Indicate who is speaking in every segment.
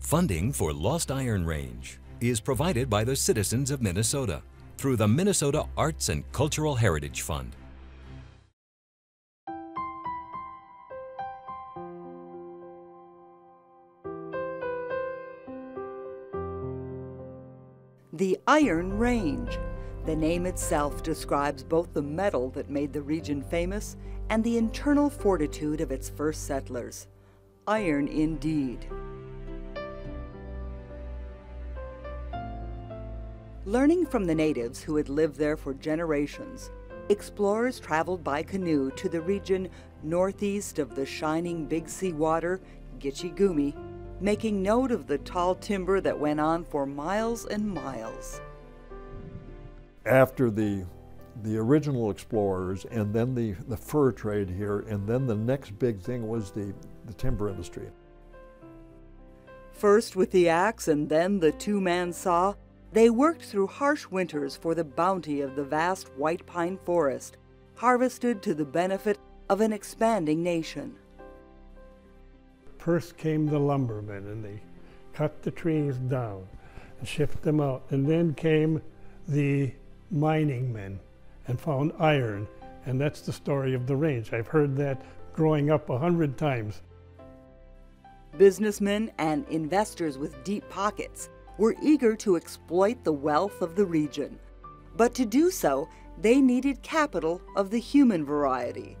Speaker 1: Funding for Lost Iron Range is provided by the citizens of Minnesota through the Minnesota Arts and Cultural Heritage Fund.
Speaker 2: The Iron Range. The name itself describes both the metal that made the region famous and the internal fortitude of its first settlers. Iron indeed. Learning from the natives who had lived there for generations, explorers traveled by canoe to the region northeast of the shining Big Sea Water, Gitche Gumee, making note of the tall timber that went on for miles and miles.
Speaker 3: After the the original explorers and then the, the fur trade here, and then the next big thing was the, the timber industry.
Speaker 2: First with the axe and then the two man saw, they worked through harsh winters for the bounty of the vast white pine forest, harvested to the benefit of an expanding nation.
Speaker 4: First came the lumbermen and they cut the trees down and shipped them out. And then came the mining men and found iron. And that's the story of the range. I've heard that growing up a hundred times.
Speaker 2: Businessmen and investors with deep pockets were eager to exploit the wealth of the region. But to do so, they needed capital of the human variety.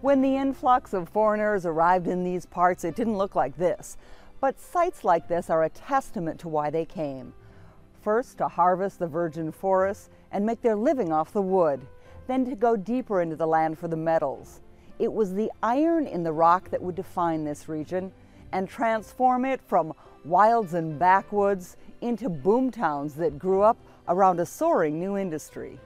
Speaker 2: When the influx of foreigners arrived in these parts, it didn't look like this. But sites like this are a testament to why they came. First, to harvest the virgin forests and make their living off the wood, then to go deeper into the land for the metals. It was the iron in the rock that would define this region and transform it from wilds and backwoods into boom towns that grew up around a soaring new industry.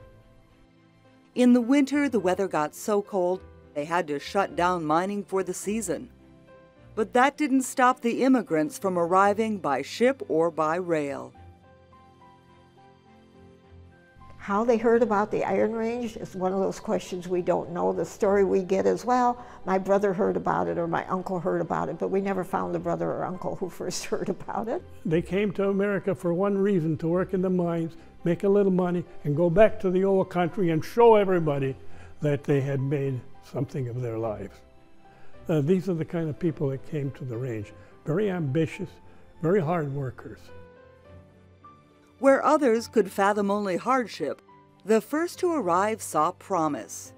Speaker 2: In the winter, the weather got so cold they had to shut down mining for the season. But that didn't stop the immigrants from arriving by ship or by rail.
Speaker 5: How they heard about the Iron Range is one of those questions we don't know. The story we get is, well, my brother heard about it or my uncle heard about it, but we never found the brother or uncle who first heard about it.
Speaker 4: They came to America for one reason to work in the mines, make a little money, and go back to the old country and show everybody that they had made something of their lives. Uh, these are the kind of people that came to the range. Very ambitious, very hard workers.
Speaker 2: Where others could fathom only hardship, the first to arrive saw promise.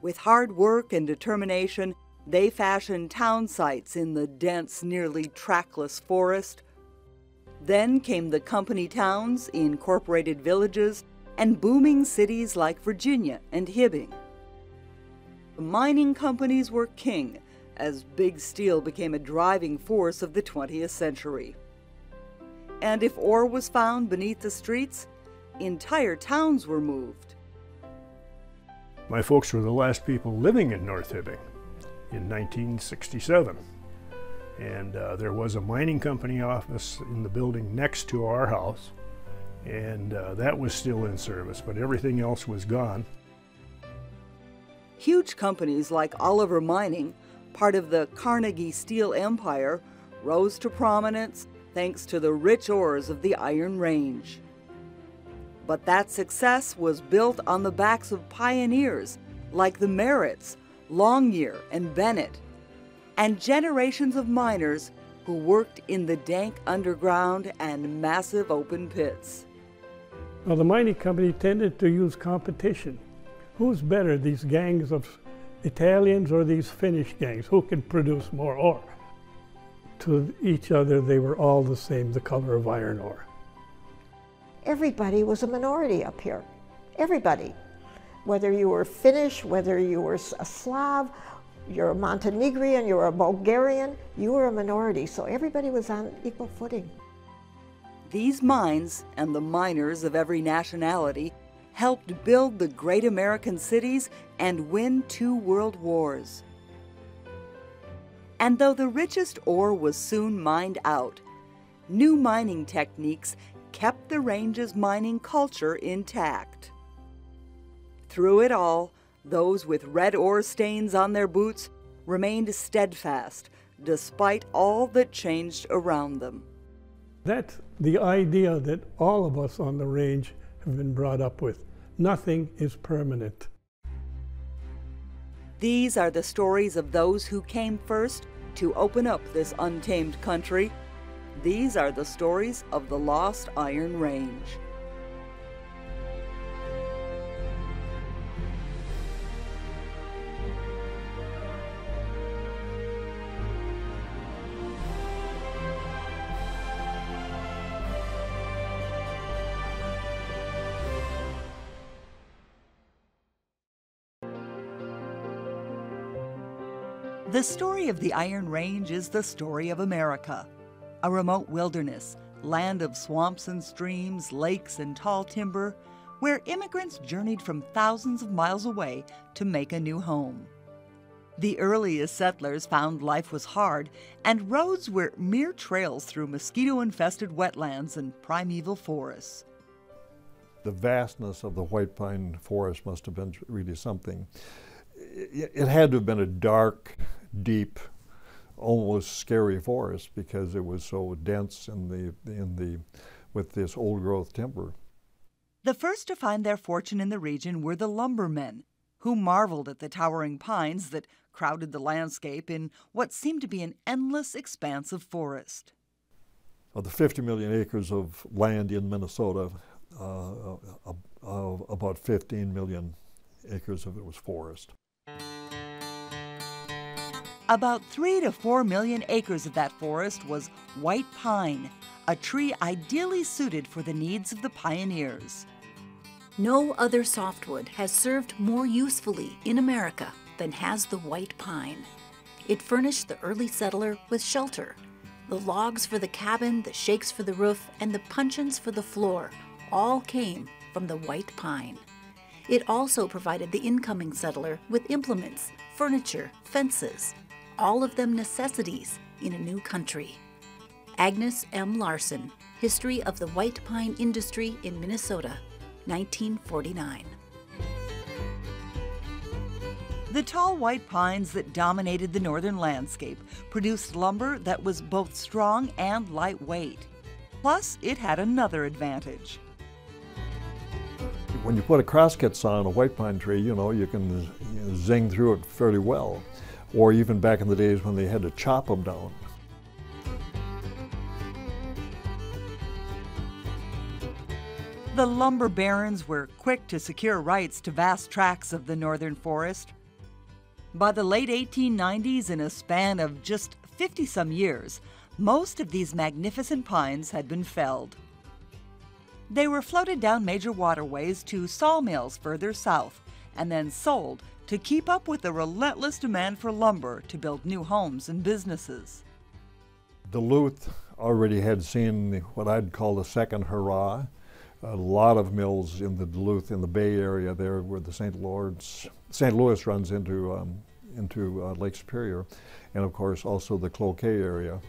Speaker 2: With hard work and determination, they fashioned town sites in the dense, nearly trackless forest. Then came the company towns, incorporated villages, and booming cities like Virginia and Hibbing. The mining companies were king as big steel became a driving force of the 20th century. And if ore was found beneath the streets, entire towns were moved.
Speaker 6: My folks were the last people living in North Hibbing in 1967. And uh, there was a mining company office in the building next to our house, and uh, that was still in service, but everything else was gone.
Speaker 2: Huge companies like Oliver Mining, part of the Carnegie Steel Empire, rose to prominence thanks to the rich ores of the Iron Range. But that success was built on the backs of pioneers like the Merritts, Longyear, and Bennett, and generations of miners who worked in the dank underground and massive open pits.
Speaker 4: Well, the mining company tended to use competition. Who's better, these gangs of Italians or these Finnish gangs? Who can produce more ore? To each other, they were all the same, the color of iron ore.
Speaker 5: Everybody was a minority up here. Everybody. Whether you were Finnish, whether you were a Slav, you're a Montenegrin, you're a Bulgarian, you were a minority. So everybody was on equal footing.
Speaker 2: These mines and the miners of every nationality helped build the great American cities and win two world wars. And though the richest ore was soon mined out, new mining techniques kept the range's mining culture intact. Through it all, those with red ore stains on their boots remained steadfast, despite all that changed around them.
Speaker 4: That's the idea that all of us on the range have been brought up with. Nothing is permanent.
Speaker 2: These are the stories of those who came first to open up this untamed country. These are the stories of the Lost Iron Range. The story of the Iron Range is the story of America, a remote wilderness, land of swamps and streams, lakes and tall timber, where immigrants journeyed from thousands of miles away to make a new home. The earliest settlers found life was hard, and roads were mere trails through mosquito infested wetlands and primeval forests.
Speaker 3: The vastness of the white pine forest must have been really something. It, it had to have been a dark, deep, almost scary forest because it was so dense in the, in the, with this old growth timber.
Speaker 2: The first to find their fortune in the region were the lumbermen, who marveled at the towering pines that crowded the landscape in what seemed to be an endless expanse of forest.
Speaker 3: Of the 50 million acres of land in Minnesota, uh, uh, uh, about 15 million acres of it was forest.
Speaker 2: About three to four million acres of that forest was white pine, a tree ideally suited for the needs of the pioneers.
Speaker 7: No other softwood has served more usefully in America than has the white pine. It furnished the early settler with shelter. The logs for the cabin, the shakes for the roof, and the puncheons for the floor all came from the white pine. It also provided the incoming settler with implements, furniture, fences, all of them necessities in a new country. Agnes M. Larson, History of the White Pine Industry in Minnesota, 1949.
Speaker 2: The tall white pines that dominated the northern landscape produced lumber that was both strong and lightweight. Plus, it had another advantage.
Speaker 3: When you put a crosscut saw on a white pine tree, you know, you can zing through it fairly well or even back in the days when they had to chop them down.
Speaker 2: The lumber barons were quick to secure rights to vast tracts of the northern forest. By the late 1890s, in a span of just 50 some years, most of these magnificent pines had been felled. They were floated down major waterways to sawmills further south and then sold to keep up with the relentless demand for lumber to build new homes and businesses.
Speaker 3: Duluth already had seen what I'd call the second hurrah. A lot of mills in the Duluth, in the Bay Area, there where the St. Lawrence, St. Louis runs into um, into uh, Lake Superior, and of course also the Cloquet area.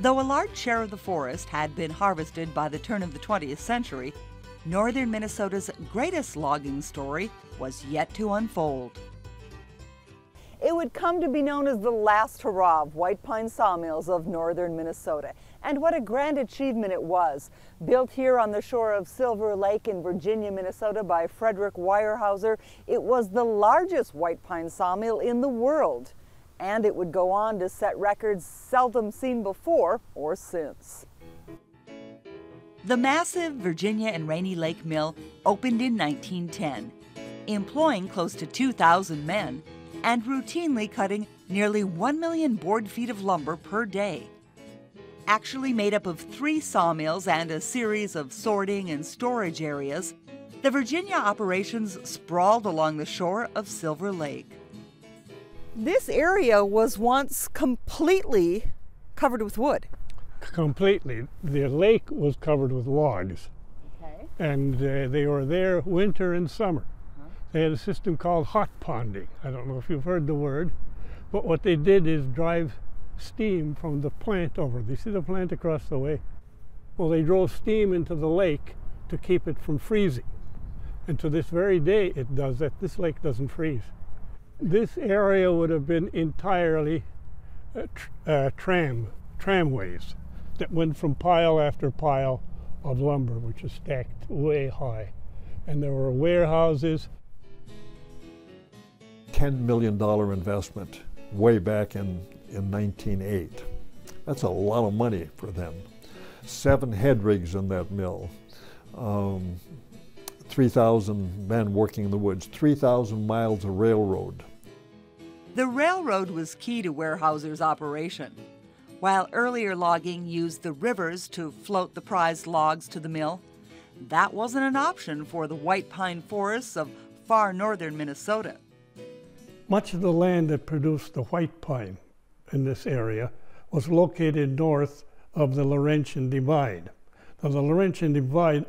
Speaker 2: Though a large share of the forest had been harvested by the turn of the 20th century, northern Minnesota's greatest logging story was yet to unfold.
Speaker 8: It would come to be known as the last hurrah of white pine sawmills of northern Minnesota. And what a grand achievement it was. Built here on the shore of Silver Lake in Virginia, Minnesota by Frederick Weyerhaeuser, it was the largest white pine sawmill in the world. And it would go on to set records seldom seen before or since.
Speaker 2: The massive Virginia and Rainy Lake Mill opened in 1910, employing close to 2,000 men and routinely cutting nearly 1 million board feet of lumber per day. Actually made up of three sawmills and a series of sorting and storage areas, the Virginia operations sprawled along the shore of Silver Lake.
Speaker 8: This area was once completely covered with wood
Speaker 4: completely. The lake was covered with logs. Okay. And uh, they were there winter and summer. Huh? They had a system called hot ponding. I don't know if you've heard the word, but what they did is drive steam from the plant over. Do you see the plant across the way? Well, they drove steam into the lake to keep it from freezing. And to this very day, it does that. This lake doesn't freeze. This area would have been entirely uh, tr uh, tram, tramways that went from pile after pile of lumber, which is stacked way high. And there were warehouses.
Speaker 3: $10 million investment way back in, in 1908. That's a lot of money for them. Seven head rigs in that mill. Um, 3,000 men working in the woods, 3,000 miles of railroad.
Speaker 2: The railroad was key to Weyerhaeuser's operation. While earlier logging used the rivers to float the prized logs to the mill, that wasn't an option for the white pine forests of far northern Minnesota.
Speaker 4: Much of the land that produced the white pine in this area was located north of the Laurentian Divide. Now, the Laurentian Divide,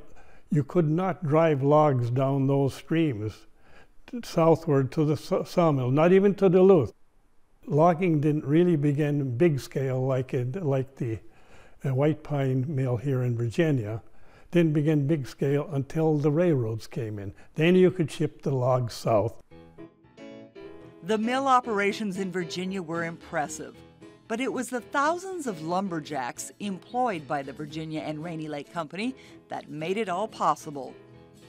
Speaker 4: you could not drive logs down those streams southward to the sawmill, not even to Duluth. Logging didn't really begin big scale like, it, like the uh, white pine mill here in Virginia. Didn't begin big scale until the railroads came in. Then you could ship the logs south.
Speaker 2: The mill operations in Virginia were impressive, but it was the thousands of lumberjacks employed by the Virginia and Rainy Lake Company that made it all possible.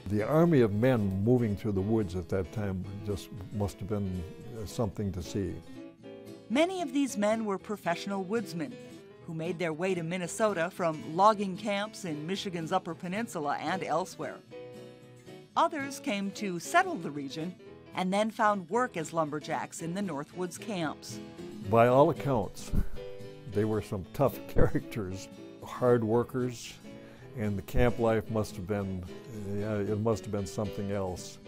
Speaker 3: The army of men moving through the woods at that time just must have been uh, something to see.
Speaker 2: Many of these men were professional woodsmen who made their way to Minnesota from logging camps in Michigan's Upper Peninsula and elsewhere. Others came to settle the region and then found work as lumberjacks in the Northwoods camps.
Speaker 3: By all accounts, they were some tough characters, hard workers, and the camp life must have been, yeah, it must have been something else.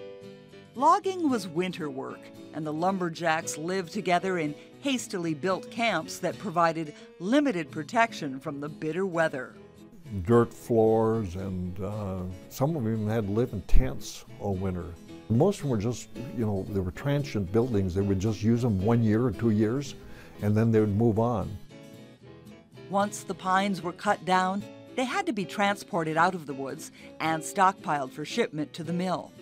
Speaker 2: Logging was winter work, and the lumberjacks lived together in hastily built camps that provided limited protection from the bitter weather.
Speaker 3: Dirt floors, and uh, some of them had to live in tents all winter. Most of them were just, you know, they were transient buildings. They would just use them one year or two years, and then they would move on.
Speaker 2: Once the pines were cut down, they had to be transported out of the woods and stockpiled for shipment to the mill.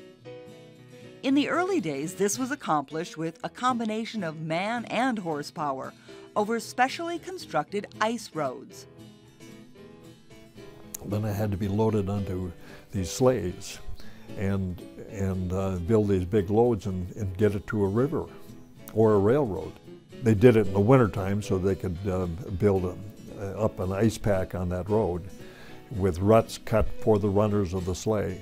Speaker 2: In the early days, this was accomplished with a combination of man and horsepower over specially constructed ice roads.
Speaker 3: Then it had to be loaded onto these sleighs and, and uh, build these big loads and, and, get it to a river or a railroad. They did it in the wintertime so they could uh, build a, uh, up an ice pack on that road with ruts cut for the runners of the sleigh.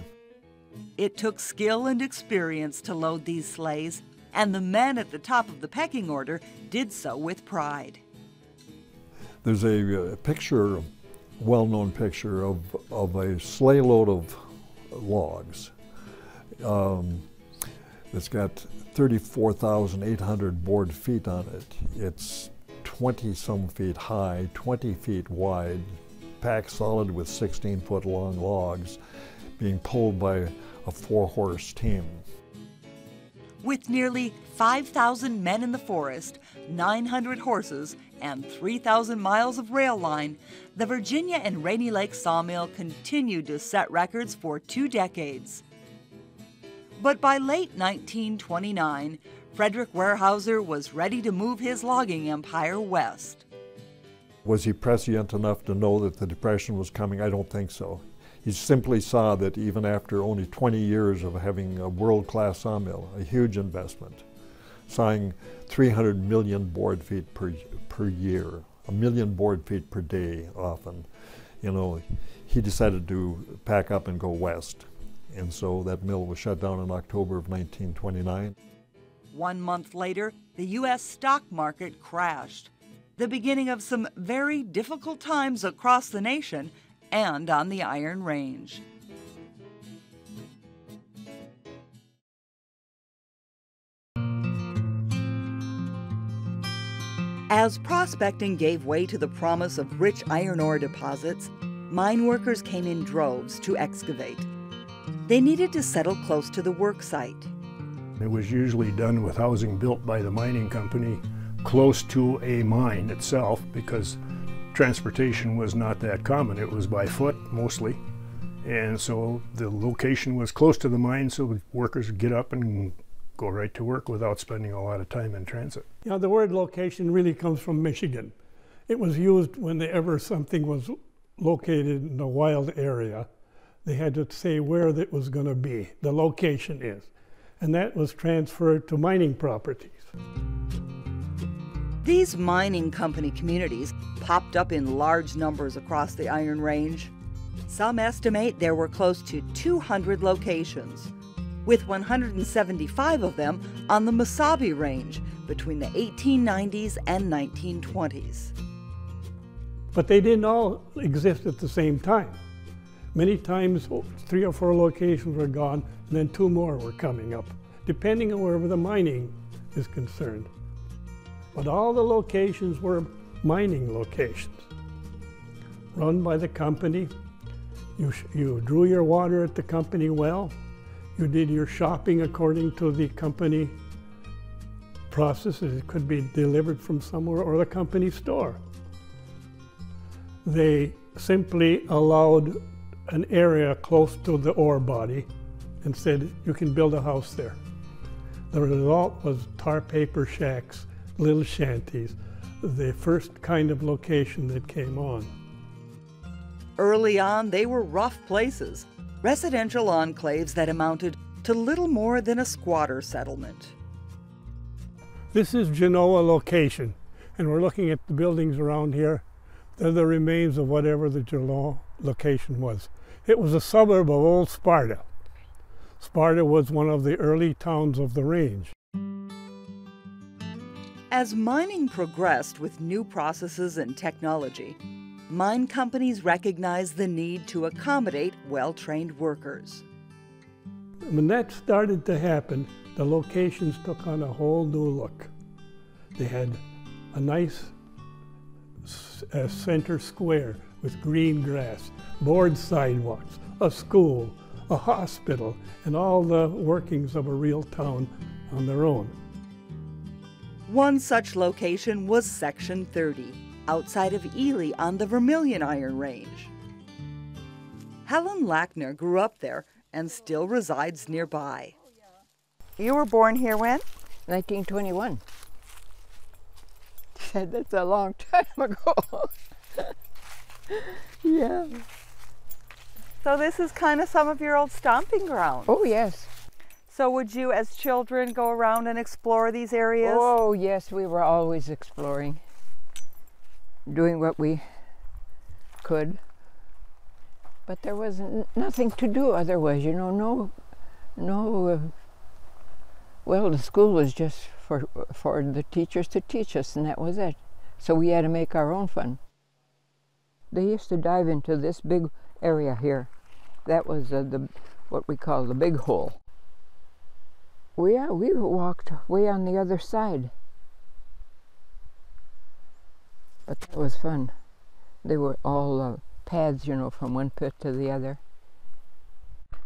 Speaker 2: It took skill and experience to load these sleighs, and the men at the top of the pecking order did so with pride.
Speaker 3: There's a, a picture, well-known picture of, of a sleigh load of logs. Um, it's got 34,800 board feet on it. It's 20 some feet high, 20 feet wide, packed solid with 16 foot long logs being pulled by a four horse team.
Speaker 2: With nearly 5,000 men in the forest, 900 horses, and 3,000 miles of rail line, the Virginia and Rainy Lake sawmill continued to set records for two decades. But by late 1929, Frederick Weyerhaeuser was ready to move his logging empire west.
Speaker 3: Was he prescient enough to know that the Depression was coming? I don't think so. He simply saw that even after only 20 years of having a world-class sawmill, a huge investment, sawing 300 million board feet per, per year, a million board feet per day often, you know, he decided to pack up and go west. And so that mill was shut down in October of 1929.
Speaker 2: One month later, the U.S. stock market crashed, the beginning of some very difficult times across the nation and on the Iron Range. As prospecting gave way to the promise of rich iron ore deposits, mine workers came in droves to excavate. They needed to settle close to the work site.
Speaker 6: It was usually done with housing built by the mining company close to a mine itself because transportation was not that common. It was by foot mostly. And so the location was close to the mine so the workers would get up and go right to work without spending a lot of time in transit.
Speaker 4: Know, the word location really comes from Michigan. It was used whenever something was located in a wild area. They had to say where it was going to be, the location is. And that was transferred to mining properties.
Speaker 2: These mining company communities popped up in large numbers across the Iron Range. Some estimate there were close to 200 locations, with 175 of them on the Mesabi Range between the 1890s and 1920s.
Speaker 4: But they didn't all exist at the same time. Many times, three or four locations were gone, and then two more were coming up, depending on wherever the mining is concerned. But all the locations were mining locations, run by the company. You, you drew your water at the company well. You did your shopping according to the company processes. It could be delivered from somewhere or the company store. They simply allowed an area close to the ore body and said you can build a house there. The result was tar paper shacks, little shanties, the first kind of location that came on.
Speaker 2: Early on, they were rough places, residential enclaves that amounted to little more than a squatter settlement.
Speaker 4: This is Genoa location, and we're looking at the buildings around here. They're the remains of whatever the Genoa location was. It was a suburb of old Sparta. Sparta was one of the early towns of the range.
Speaker 2: As mining progressed with new processes and technology, mine companies recognized the need to accommodate well trained workers.
Speaker 4: When that started to happen, the locations took on a whole new look. They had a nice uh, center square with green grass, board sidewalks, a school, a hospital, and all the workings of a real town on their own.
Speaker 2: One such location was Section 30, outside of Ely on the Vermilion Iron Range. Helen Lackner grew up there and still resides nearby.
Speaker 9: You were born here when?
Speaker 10: 1921. Said that's a long time ago. yeah.
Speaker 9: So this is kind of some of your old stomping grounds.
Speaker 10: Oh yes.
Speaker 9: So would you as children go around and explore these areas?
Speaker 10: Oh yes, we were always exploring. Doing what we could. But there was nothing to do otherwise, you know, no no uh, well, the school was just for for the teachers to teach us and that was it. So we had to make our own fun. They used to dive into this big area here. That was uh, the what we call the big hole. Well, yeah, we walked way on the other side. But that was fun. They were all uh, paths, you know, from one pit to the other.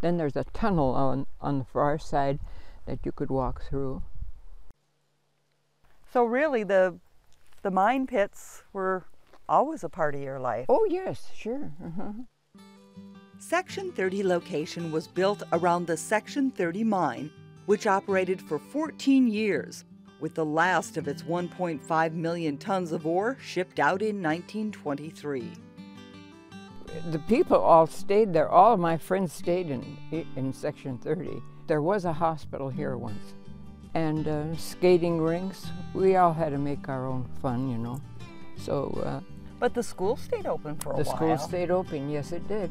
Speaker 10: Then there's a tunnel on, on the far side that you could walk through.
Speaker 9: So really the the mine pits were always a part of your life.
Speaker 10: Oh yes, sure. Uh-huh.
Speaker 2: Section 30 location was built around the Section 30 mine, which operated for 14 years, with the last of its 1.5 million tons of ore shipped out in 1923.
Speaker 10: The people all stayed there. All of my friends stayed in, in Section 30. There was a hospital here once, and uh, skating rinks. We all had to make our own fun, you know. So. Uh,
Speaker 9: but the school stayed open for a
Speaker 10: the
Speaker 9: while.
Speaker 10: The school stayed open, yes, it did.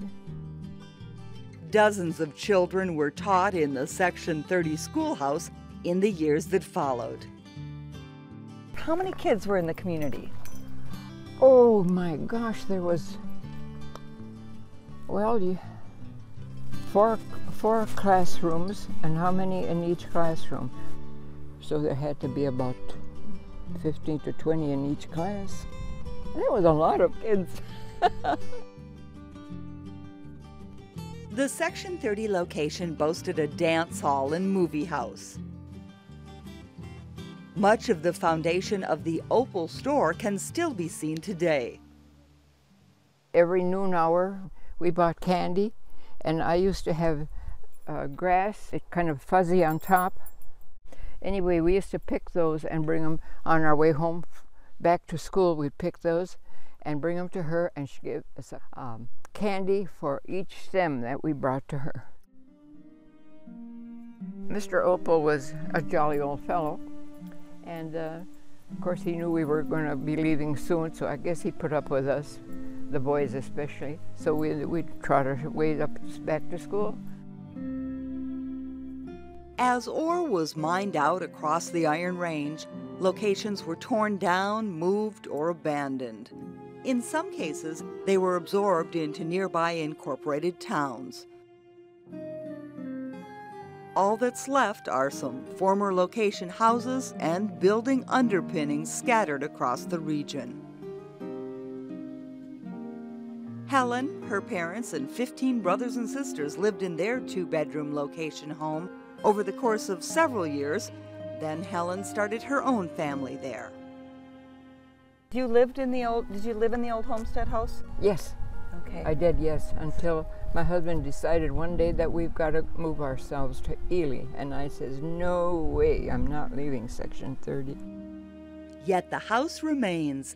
Speaker 2: Dozens of children were taught in the Section 30 schoolhouse in the years that followed.
Speaker 9: How many kids were in the community?
Speaker 10: Oh my gosh, there was, well, you, four, four classrooms, and how many in each classroom? So there had to be about 15 to 20 in each class. That was a lot of kids.
Speaker 2: The Section 30 location boasted a dance hall and movie house. Much of the foundation of the Opal store can still be seen today.
Speaker 10: Every noon hour, we bought candy, and I used to have uh, grass, it kind of fuzzy on top. Anyway, we used to pick those and bring them on our way home back to school. We'd pick those and bring them to her, and she gave us a, um, candy for each stem that we brought to her. Mr. Opal was a jolly old fellow, and uh, of course he knew we were going to be leaving soon, so I guess he put up with us, the boys especially. So we we trot our way up back to school.
Speaker 2: As ore was mined out across the Iron Range, locations were torn down, moved, or abandoned. In some cases, they were absorbed into nearby incorporated towns. All that's left are some former location houses and building underpinnings scattered across the region. Helen, her parents, and 15 brothers and sisters lived in their two bedroom location home over the course of several years. Then Helen started her own family there.
Speaker 8: You lived in the old, did you live in the old homestead house?
Speaker 10: Yes.
Speaker 8: Okay.
Speaker 10: I did, yes, until my husband decided one day that we've got to move ourselves to Ely. And I says, no way, I'm not leaving Section 30.
Speaker 2: Yet the house remains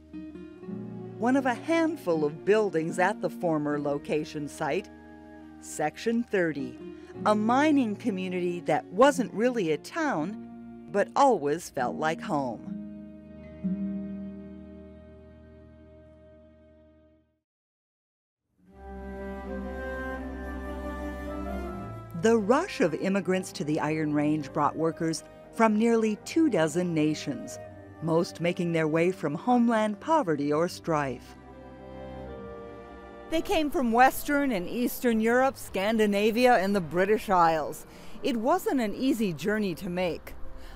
Speaker 2: one of a handful of buildings at the former location site, Section 30, a mining community that wasn't really a town, but always felt like home. The rush of immigrants to the Iron Range brought workers from nearly two dozen nations, most making their way from homeland poverty or strife. They came from Western and Eastern Europe, Scandinavia, and the British Isles. It wasn't an easy journey to make,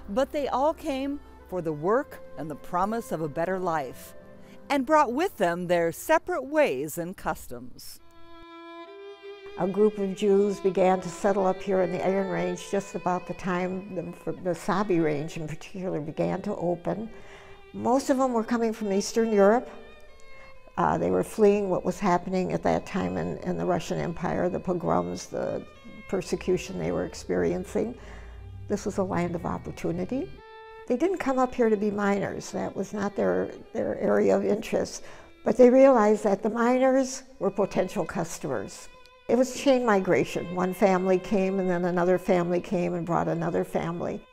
Speaker 2: but they all came for the work and the promise of a better life, and brought with them their separate ways and customs
Speaker 5: a group of Jews began to settle up here in the Iron Range just about the time the, the Sabi Range in particular began to open. Most of them were coming from Eastern Europe. Uh, they were fleeing what was happening at that time in, in the Russian Empire, the pogroms, the persecution they were experiencing. This was a land of opportunity. They didn't come up here to be miners. That was not their, their area of interest. But they realized that the miners were potential customers. It was chain migration. One family came and then another family came and brought another family.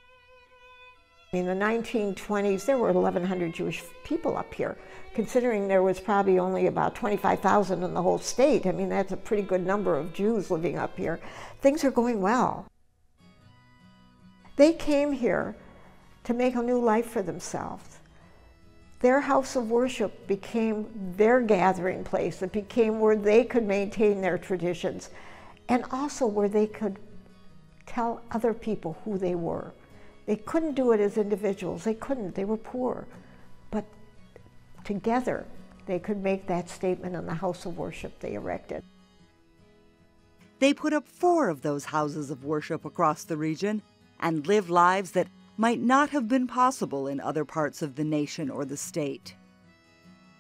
Speaker 5: In the 1920s, there were 1,100 Jewish people up here, considering there was probably only about 25,000 in the whole state. I mean, that's a pretty good number of Jews living up here. Things are going well. They came here to make a new life for themselves their house of worship became their gathering place. It became where they could maintain their traditions and also where they could tell other people who they were. They couldn't do it as individuals. They couldn't. They were poor. But together, they could make that statement in the house of worship they erected.
Speaker 2: They put up four of those houses of worship across the region and live lives that might not have been possible in other parts of the nation or the state.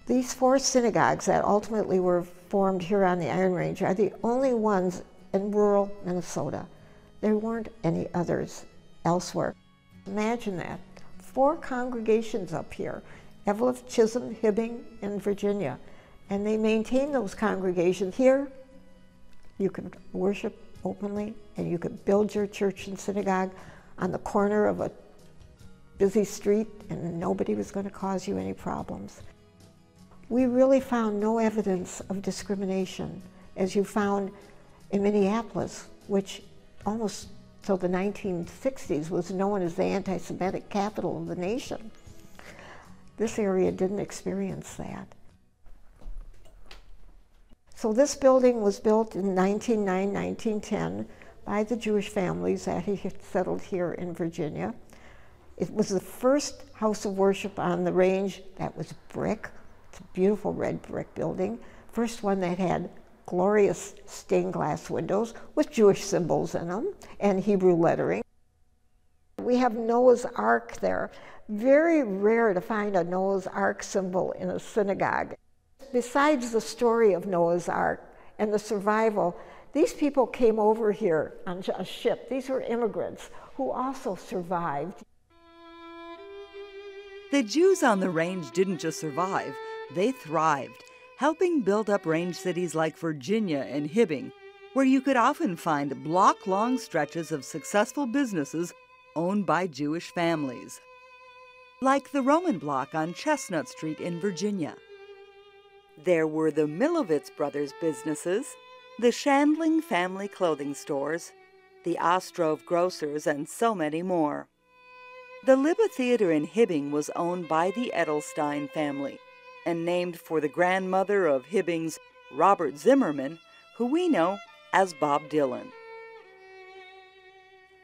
Speaker 5: These four synagogues that ultimately were formed here on the Iron Range are the only ones in rural Minnesota. There weren't any others elsewhere. Imagine that. Four congregations up here, Eveleth, Chisholm, Hibbing, and Virginia. And they maintain those congregations. Here, you could worship openly and you could build your church and synagogue on the corner of a busy street and nobody was going to cause you any problems. We really found no evidence of discrimination, as you found in Minneapolis, which almost till the 1960s was known as the anti-Semitic capital of the nation. This area didn't experience that. So this building was built in 1909, 1910 by the Jewish families that had settled here in Virginia. It was the first house of worship on the range that was brick. It's a beautiful red brick building. First one that had glorious stained glass windows with Jewish symbols in them and Hebrew lettering. We have Noah's Ark there. Very rare to find a Noah's Ark symbol in a synagogue. Besides the story of Noah's Ark and the survival, these people came over here on a ship. These were immigrants who also survived.
Speaker 2: The Jews on the range didn't just survive, they thrived, helping build up range cities like Virginia and Hibbing, where you could often find block long stretches of successful businesses owned by Jewish families. Like the Roman block on Chestnut Street in Virginia. There were the Milovitz brothers businesses, the Shandling family clothing stores, the Ostrov grocers, and so many more. The Lybba Theater in Hibbing was owned by the Edelstein family and named for the grandmother of Hibbing's Robert Zimmerman, who we know as Bob Dylan.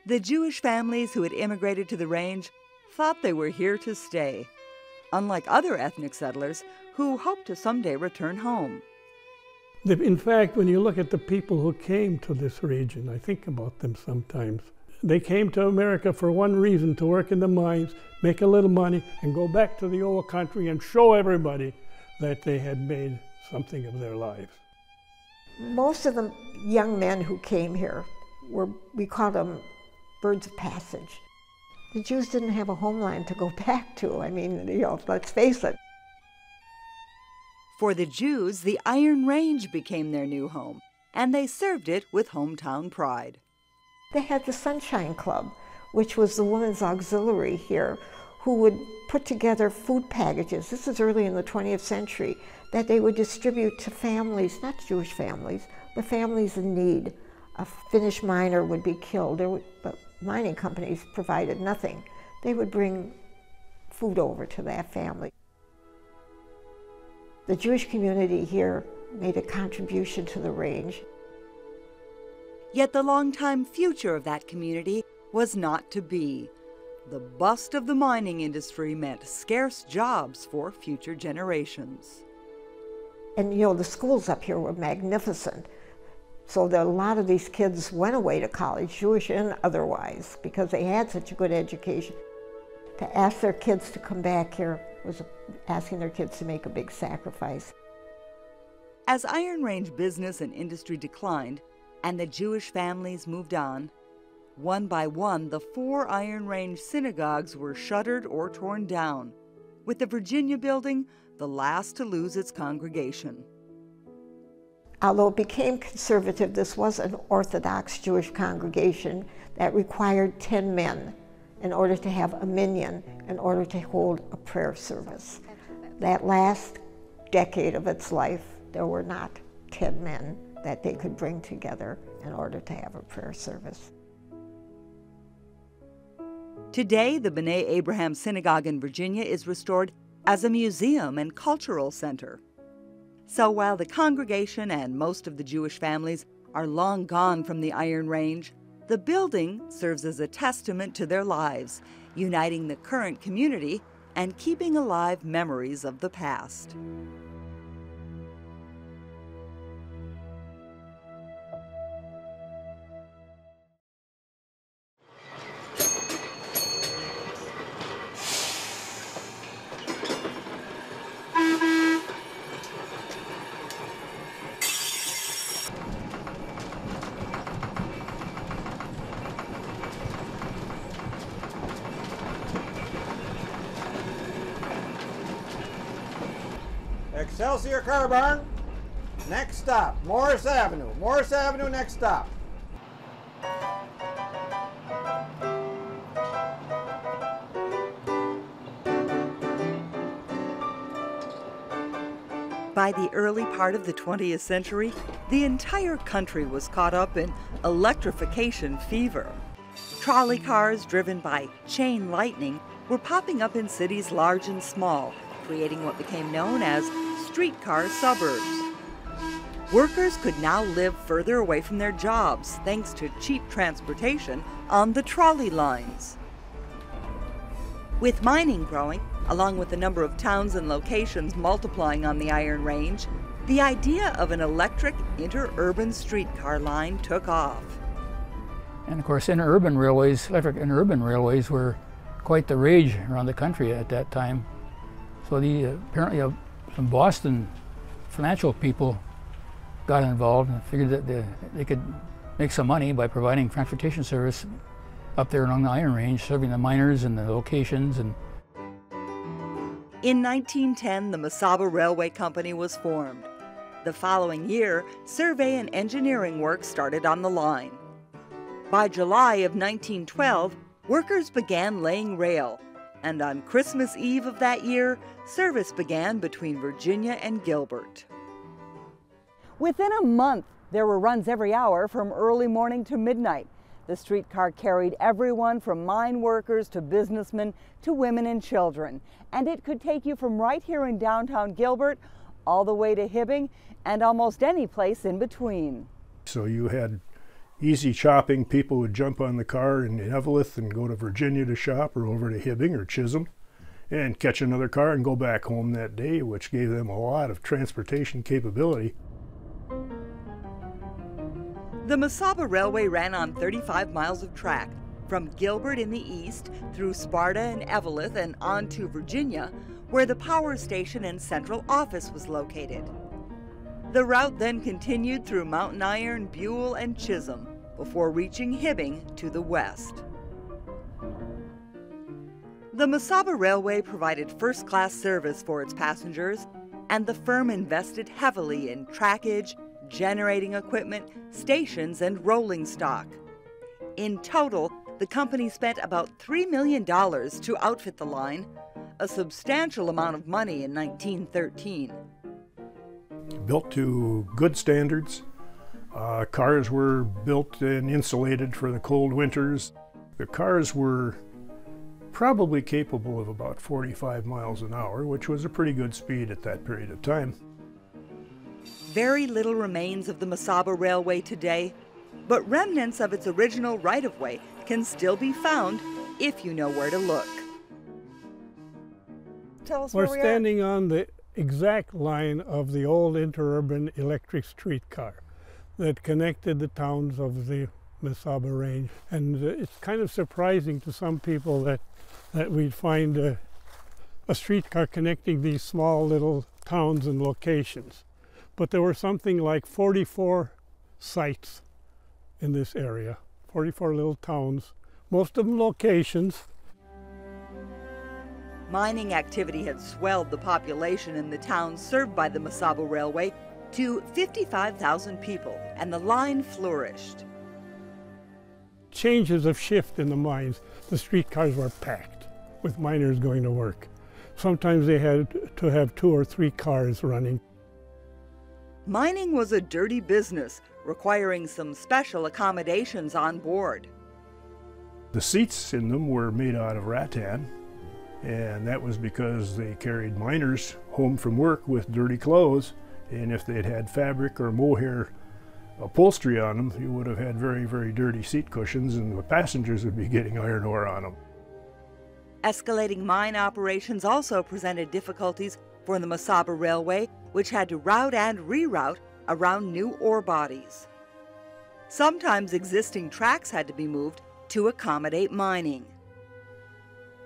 Speaker 2: The Jewish families who had immigrated to the range thought they were here to stay, unlike other ethnic settlers who hoped to someday return home.
Speaker 4: In fact, when you look at the people who came to this region, I think about them sometimes. They came to America for one reason to work in the mines, make a little money, and go back to the old country and show everybody that they had made something of their lives.
Speaker 5: Most of the young men who came here were, we called them birds of passage. The Jews didn't have a homeland to go back to. I mean, you know, let's face it.
Speaker 2: For the Jews, the Iron Range became their new home, and they served it with hometown pride.
Speaker 5: They had the Sunshine Club, which was the women's auxiliary here, who would put together food packages. This is early in the 20th century, that they would distribute to families, not Jewish families, but families in need. A Finnish miner would be killed, would, but mining companies provided nothing. They would bring food over to that family. The Jewish community here made a contribution to the range.
Speaker 2: Yet the long-time future of that community was not to be. The bust of the mining industry meant scarce jobs for future generations.
Speaker 5: And you know, the schools up here were magnificent. So that a lot of these kids went away to college, Jewish and otherwise, because they had such a good education. To ask their kids to come back here was asking their kids to make a big sacrifice.
Speaker 2: As Iron Range business and industry declined, and the Jewish families moved on. One by one, the four Iron Range synagogues were shuttered or torn down, with the Virginia building the last to lose its congregation.
Speaker 5: Although it became conservative, this was an Orthodox Jewish congregation that required 10 men in order to have a minyan, in order to hold a prayer service. That last decade of its life, there were not 10 men that they could bring together in order to have a prayer service.
Speaker 2: Today, the B'nai Abraham Synagogue in Virginia is restored as a museum and cultural center. So while the congregation and most of the Jewish families are long gone from the Iron Range, the building serves as a testament to their lives, uniting the current community and keeping alive memories of the past.
Speaker 11: Excelsior Car Barn. Next stop, Morris Avenue. Morris Avenue, next stop.
Speaker 2: By the early part of the 20th century, the entire country was caught up in electrification fever. Trolley cars driven by chain lightning were popping up in cities large and small, creating what became known as streetcar suburbs. Workers could now live further away from their jobs thanks to cheap transportation on the trolley lines. With mining growing, along with the number of towns and locations multiplying on the Iron Range, the idea of an electric interurban streetcar line took off.
Speaker 12: And of course, interurban railways, electric interurban railways were quite the rage around the country at that time. So the apparently uh, some Boston financial people got involved and figured that they, they could make some money by providing transportation service up there along the Iron Range, serving the miners and the locations and
Speaker 2: In 1910, the Mesaba Railway Company was formed. The following year, survey and engineering work started on the line. By July of 1912, workers began laying rail, and on Christmas Eve of that year, service began between Virginia and Gilbert.
Speaker 8: Within a month, there were runs every hour from early morning to midnight. The streetcar carried everyone from mine workers to businessmen to women and children. And it could take you from right here in downtown Gilbert all the way to Hibbing and almost any place in between.
Speaker 6: So you had easy shopping. People would jump on the car in Eveleth and go to Virginia to shop or over to Hibbing or Chisholm and catch another car and go back home that day, which gave them a lot of transportation capability.
Speaker 2: The Mesaba Railway ran on 35 miles of track from Gilbert in the east through Sparta and Eveleth and on to Virginia, where the power station and central office was located. The route then continued through Mountain Iron, Buhl, and Chisholm before reaching Hibbing to the west. The Mesaba Railway provided first class service for its passengers, and the firm invested heavily in trackage, generating equipment, stations, and rolling stock. In total, the company spent about $3 million to outfit the line, a substantial amount of money in 1913.
Speaker 6: Built to good standards. Uh, cars were built and insulated for the cold winters. The cars were probably capable of about 45 miles an hour, which was a pretty good speed at that period of time.
Speaker 2: Very little remains of the Mesaba Railway today, but remnants of its original right of way can still be found if you know where to look.
Speaker 8: Tell us
Speaker 4: We're
Speaker 8: where we
Speaker 4: standing on the exact line of the old interurban electric streetcar that connected the towns of the Mesaba Range. And uh, it's kind of surprising to some people that, that we'd find a, a streetcar connecting these small little towns and locations. But there were something like 44 sites in this area, 44 little towns, most of them locations.
Speaker 2: Mining activity had swelled the population in the towns served by the Mesaba Railway to 55,000 people, and the line flourished.
Speaker 4: Changes of shift in the mines, the streetcars were packed with miners going to work. Sometimes they had to have two or three cars running.
Speaker 2: Mining was a dirty business, requiring some special accommodations on board.
Speaker 6: The seats in them were made out of rattan, and that was because they carried miners home from work with dirty clothes, and if they'd had fabric or mohair upholstery on them, you would have had very, very dirty seat cushions, and the passengers would be getting iron ore on them.
Speaker 2: Escalating mine operations also presented difficulties for the Mesaba Railway, which had to route and reroute around new ore bodies. Sometimes existing tracks had to be moved to accommodate mining.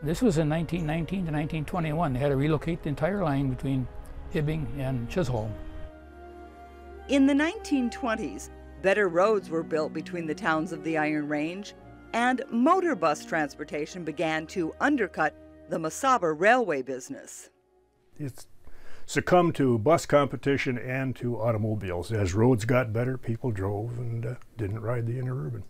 Speaker 12: This was in 1919 to 1921. They had to relocate the entire line between Hibbing and Chisholm.
Speaker 2: In the 1920s, better roads were built between the towns of the Iron Range, and motor bus transportation began to undercut the Mesaba railway business.
Speaker 6: It's succumbed to bus competition and to automobiles. As roads got better, people drove and uh, didn't ride the interurban.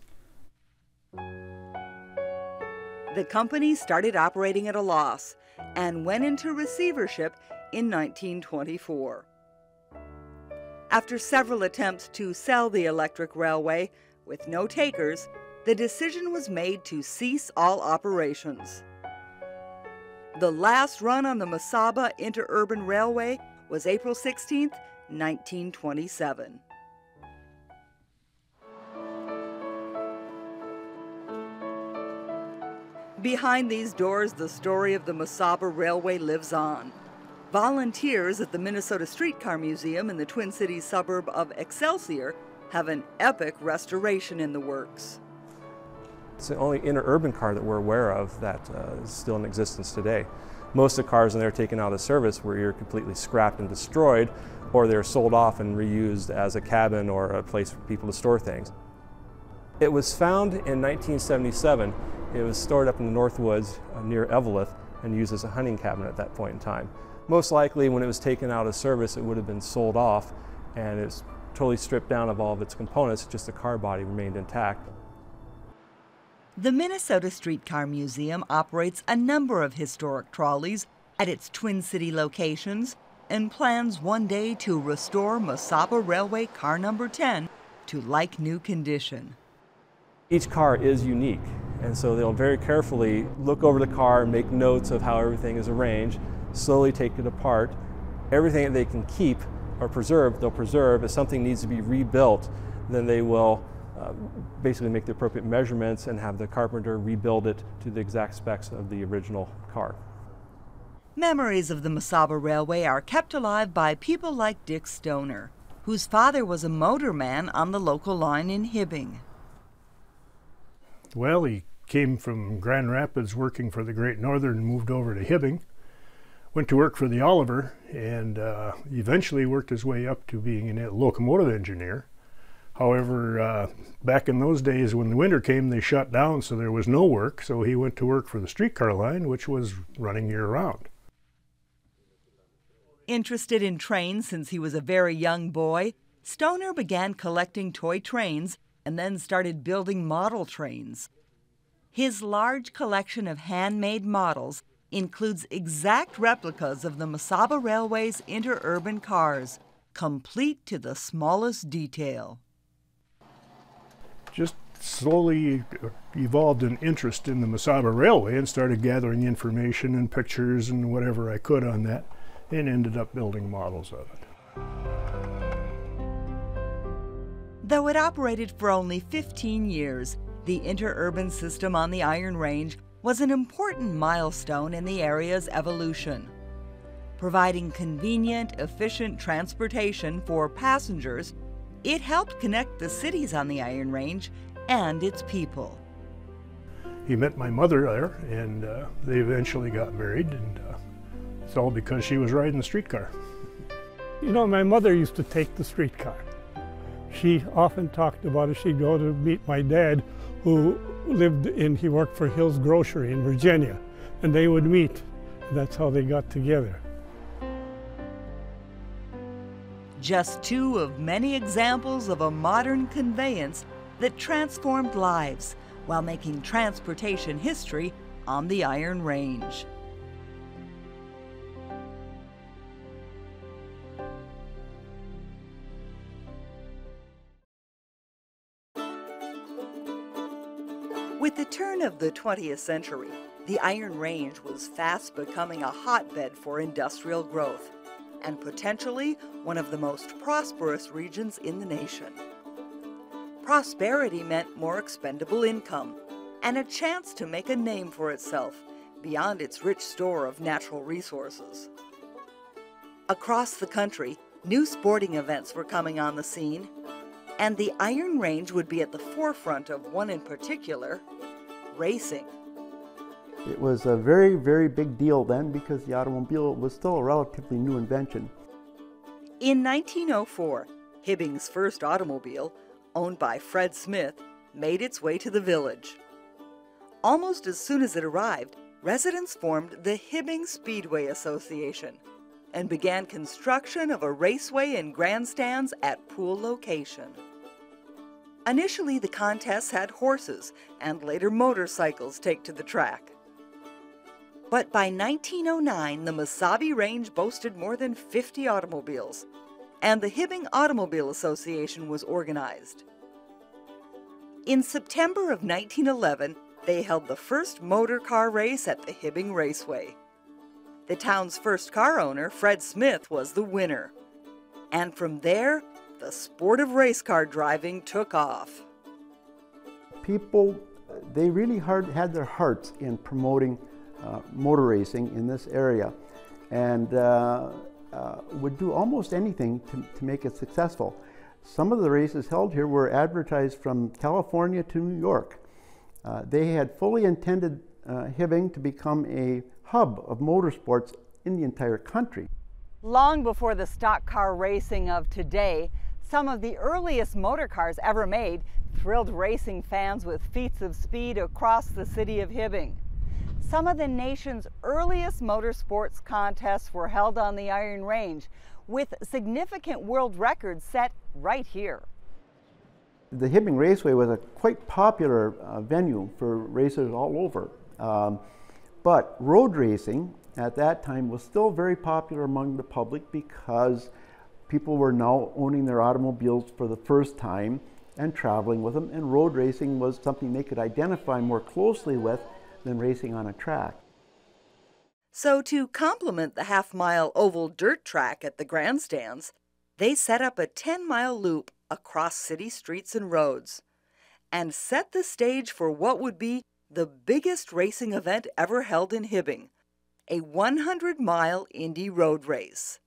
Speaker 2: The company started operating at a loss and went into receivership in 1924. After several attempts to sell the electric railway with no takers, the decision was made to cease all operations. The last run on the Mesaba Interurban Railway was April 16, 1927. Behind these doors, the story of the Mesaba Railway lives on. Volunteers at the Minnesota Streetcar Museum in the Twin Cities suburb of Excelsior have an epic restoration in the works.
Speaker 13: It's the only interurban car that we're aware of that uh, is still in existence today. Most of the cars when they're taken out of service were either completely scrapped and destroyed or they're sold off and reused as a cabin or a place for people to store things. It was found in 1977. It was stored up in the North Woods uh, near Eveleth and used as a hunting cabin at that point in time. Most likely when it was taken out of service it would have been sold off and it's totally stripped down of all of its components, just the car body remained intact.
Speaker 2: The Minnesota Streetcar Museum operates a number of historic trolleys at its Twin City locations and plans one day to restore Mesaba Railway car number 10 to like new condition.
Speaker 13: Each car is unique, and so they'll very carefully look over the car, make notes of how everything is arranged, slowly take it apart. Everything that they can keep or preserve, they'll preserve. If something needs to be rebuilt, then they will uh, basically make the appropriate measurements and have the carpenter rebuild it to the exact specs of the original car.
Speaker 2: Memories of the Mesaba Railway are kept alive by people like Dick Stoner, whose father was a motorman on the local line in Hibbing.
Speaker 6: Well, he came from Grand Rapids working for the Great Northern and moved over to Hibbing. Went to work for the Oliver and uh, eventually worked his way up to being a locomotive engineer. However, uh, back in those days when the winter came, they shut down, so there was no work. So he went to work for the streetcar line, which was running year round.
Speaker 2: Interested in trains since he was a very young boy, Stoner began collecting toy trains and then started building model trains. His large collection of handmade models includes exact replicas of the Mesaba Railway's interurban cars, complete to the smallest detail
Speaker 6: just slowly evolved an interest in the Mesaba Railway and started gathering information and pictures and whatever I could on that and ended up building models of it.
Speaker 2: Though it operated for only 15 years, the interurban system on the Iron Range was an important milestone in the area's evolution. Providing convenient, efficient transportation for passengers it helped connect the cities on the Iron Range and its people.
Speaker 6: He met my mother there, and uh, they eventually got married, and uh, it's all because she was riding the streetcar.
Speaker 4: You know, my mother used to take the streetcar. She often talked about it. She'd go to meet my dad, who lived in, he worked for Hill's Grocery in Virginia, and they would meet. That's how they got together.
Speaker 2: Just two of many examples of a modern conveyance that transformed lives while making transportation history on the Iron Range. With the turn of the 20th century, the Iron Range was fast becoming a hotbed for industrial growth and potentially one of the most prosperous regions in the nation. Prosperity meant more expendable income and a chance to make a name for itself beyond its rich store of natural resources. Across the country, new sporting events were coming on the scene, and the Iron Range would be at the forefront of one in particular racing.
Speaker 14: It was a very, very big deal then because the automobile was still a relatively new invention.
Speaker 2: In 1904, Hibbing's first automobile, owned by Fred Smith, made its way to the village. Almost as soon as it arrived, residents formed the Hibbing Speedway Association and began construction of a raceway and grandstands at Pool location. Initially, the contests had horses and later motorcycles take to the track. But by 1909, the Mesabi Range boasted more than 50 automobiles, and the Hibbing Automobile Association was organized. In September of 1911, they held the first motor car race at the Hibbing Raceway. The town's first car owner, Fred Smith, was the winner. And from there, the sport of race car driving took off.
Speaker 14: People, they really hard, had their hearts in promoting uh, motor racing in this area and uh, uh, would do almost anything to, to make it successful. Some of the races held here were advertised from California to New York. Uh, they had fully intended uh, Hibbing to become a hub of motorsports in the entire country.
Speaker 8: Long before the stock car racing of today, some of the earliest motor cars ever made thrilled racing fans with feats of speed across the city of Hibbing. Some of the nation's earliest motorsports contests were held on the Iron Range, with significant world records set right here.
Speaker 14: The Hibbing Raceway was a quite popular uh, venue for racers all over. Um, but road racing at that time was still very popular among the public because people were now owning their automobiles for the first time and traveling with them, and road racing was something they could identify more closely with than racing on a track.
Speaker 2: So, to complement the half mile oval dirt track at the grandstands, they set up a 10 mile loop across city streets and roads and set the stage for what would be the biggest racing event ever held in Hibbing a 100 mile Indy road race.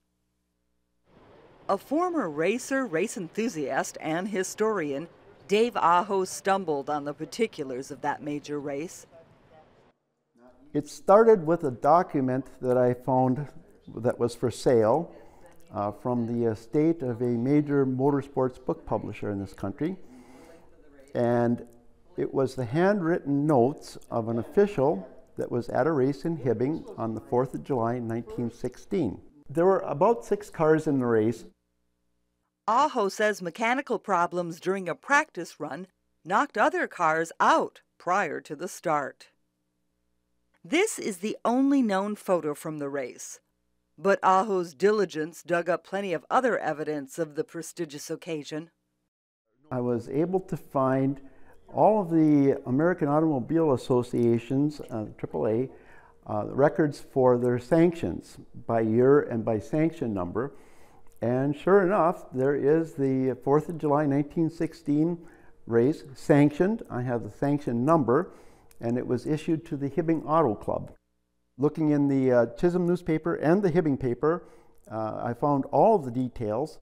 Speaker 2: A former racer, race enthusiast, and historian, Dave Aho stumbled on the particulars of that major race.
Speaker 14: It started with a document that I found that was for sale uh, from the estate of a major motorsports book publisher in this country. And it was the handwritten notes of an official that was at a race in Hibbing on the 4th of July 1916. There were about six cars in the race.
Speaker 2: Aho says mechanical problems during a practice run knocked other cars out prior to the start. This is the only known photo from the race, but Aho's diligence dug up plenty of other evidence of the prestigious occasion.
Speaker 14: I was able to find all of the American Automobile Associations, uh, AAA, uh, records for their sanctions by year and by sanction number. And sure enough, there is the 4th of July 1916 race sanctioned. I have the sanction number, and it was issued to the Hibbing Auto Club. Looking in the uh, Chisholm newspaper and the Hibbing paper, uh, I found all of the details.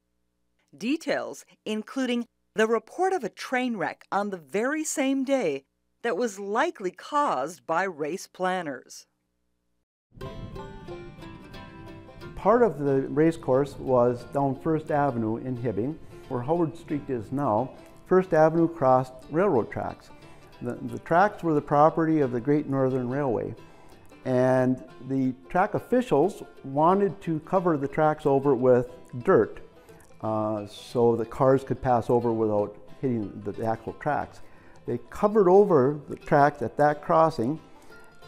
Speaker 2: Details including the report of a train wreck on the very same day that was likely caused by race planners.
Speaker 14: Part of the race course was down First Avenue in Hibbing, where Howard Street is now. First Avenue crossed railroad tracks. The, the tracks were the property of the Great Northern Railway. And the track officials wanted to cover the tracks over with dirt uh, so the cars could pass over without hitting the, the actual tracks. They covered over the tracks at that crossing,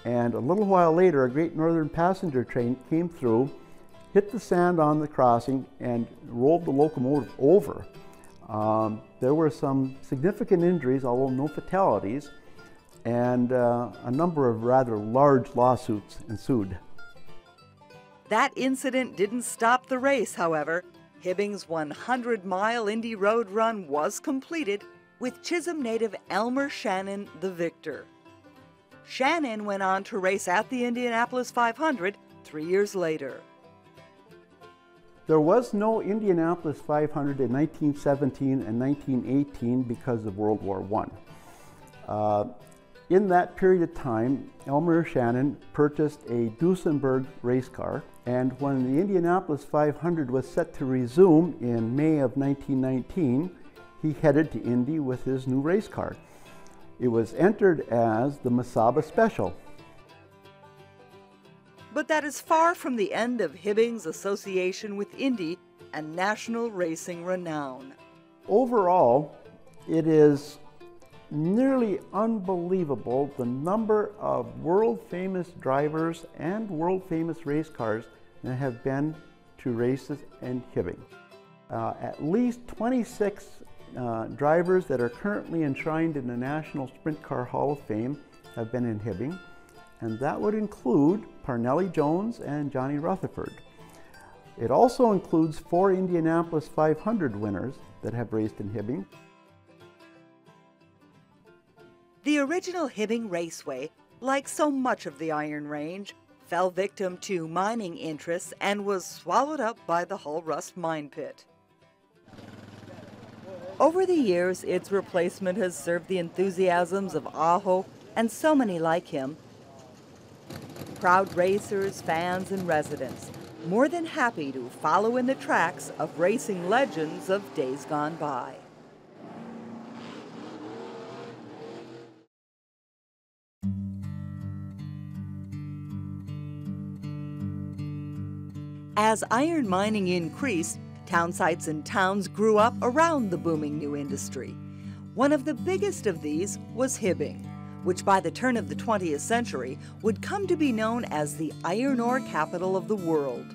Speaker 14: and a little while later, a Great Northern passenger train came through, hit the sand on the crossing, and rolled the locomotive over. Um, there were some significant injuries, although no fatalities, and uh, a number of rather large lawsuits ensued.
Speaker 2: That incident didn't stop the race, however. Hibbing's 100 mile Indy Road run was completed with Chisholm native Elmer Shannon the victor. Shannon went on to race at the Indianapolis 500 three years later.
Speaker 14: There was no Indianapolis 500 in 1917 and 1918 because of World War I. Uh, in that period of time, Elmer Shannon purchased a Duesenberg race car, and when the Indianapolis 500 was set to resume in May of 1919, he headed to Indy with his new race car. It was entered as the Mesaba Special.
Speaker 2: But that is far from the end of Hibbing's association with Indy and national racing renown.
Speaker 14: Overall, it is nearly unbelievable the number of world famous drivers and world famous race cars that have been to races in Hibbing. Uh, at least 26 uh, drivers that are currently enshrined in the National Sprint Car Hall of Fame have been in Hibbing, and that would include Parnelli Jones and Johnny Rutherford. It also includes four Indianapolis 500 winners that have raced in Hibbing.
Speaker 2: The original Hibbing Raceway, like so much of the Iron Range, fell victim to mining interests and was swallowed up by the Hull Rust mine pit. Over the years, its replacement has served the enthusiasms of Aho and so many like him. Proud racers, fans, and residents, more than happy to follow in the tracks of racing legends of days gone by. As iron mining increased, townsites and towns grew up around the booming new industry. One of the biggest of these was Hibbing which by the turn of the 20th century would come to be known as the iron ore capital of the world.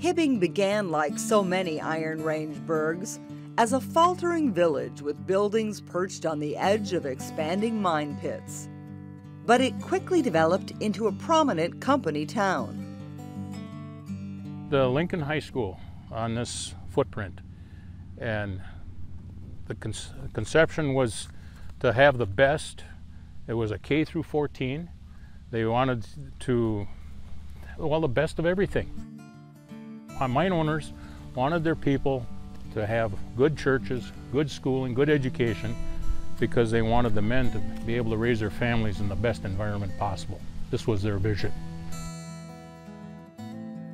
Speaker 2: Hibbing began like so many Iron Range burgs as a faltering village with buildings perched on the edge of expanding mine pits. But it quickly developed into a prominent company town.
Speaker 12: The Lincoln High School on this footprint, and the con conception was to have the best. It was a K through 14. They wanted to, well, the best of everything. Mine owners wanted their people to have good churches, good schooling, good education, because they wanted the men to be able to raise their families in the best environment possible. This was their vision.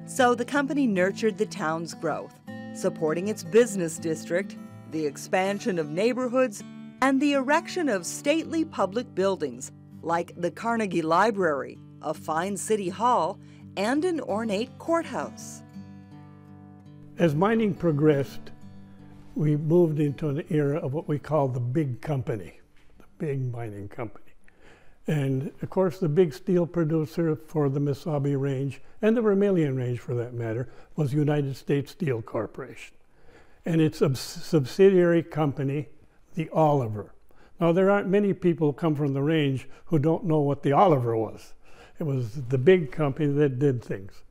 Speaker 2: So the company nurtured the town's growth, supporting its business district, the expansion of neighborhoods, and the erection of stately public buildings like the Carnegie Library, a fine city hall, and an ornate courthouse.
Speaker 4: As mining progressed, we moved into an era of what we call the big company, the big mining company. And of course, the big steel producer for the Mesabi Range, and the Vermilion Range for that matter, was United States Steel Corporation. And its subsidiary company, the Oliver. Now, there aren't many people who come from the range who don't know what the Oliver was. It was the big company that did things.